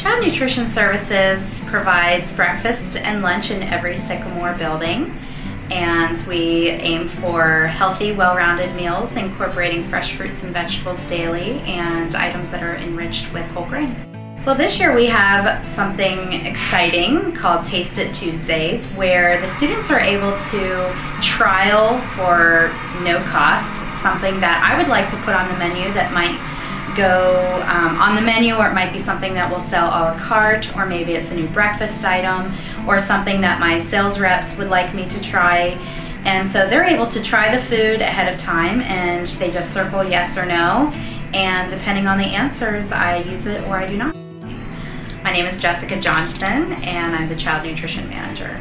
Child Nutrition Services provides breakfast and lunch in every Sycamore building, and we aim for healthy, well-rounded meals incorporating fresh fruits and vegetables daily and items that are enriched with whole grains. Well, this year we have something exciting called Taste It Tuesdays, where the students are able to trial for no cost something that I would like to put on the menu that might go um, on the menu or it might be something that will sell a la carte or maybe it's a new breakfast item or something that my sales reps would like me to try and so they're able to try the food ahead of time and they just circle yes or no and depending on the answers I use it or I do not. My name is Jessica Johnson, and I'm the Child Nutrition Manager.